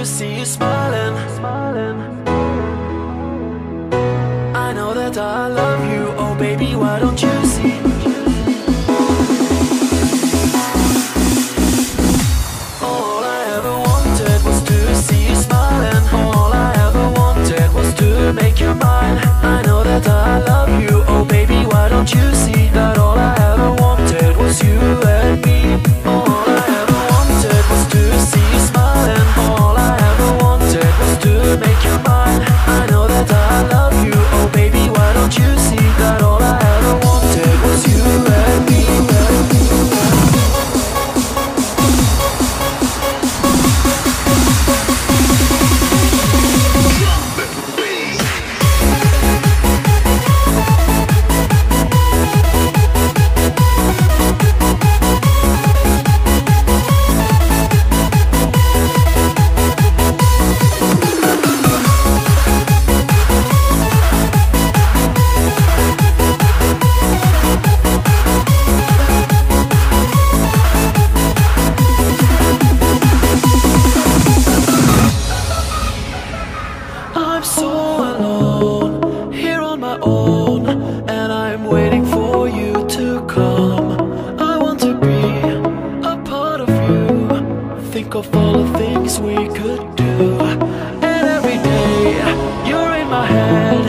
to see you smiling. I know that I love you, oh baby, why don't you? think of all the things we could do. And every day, you're in my head.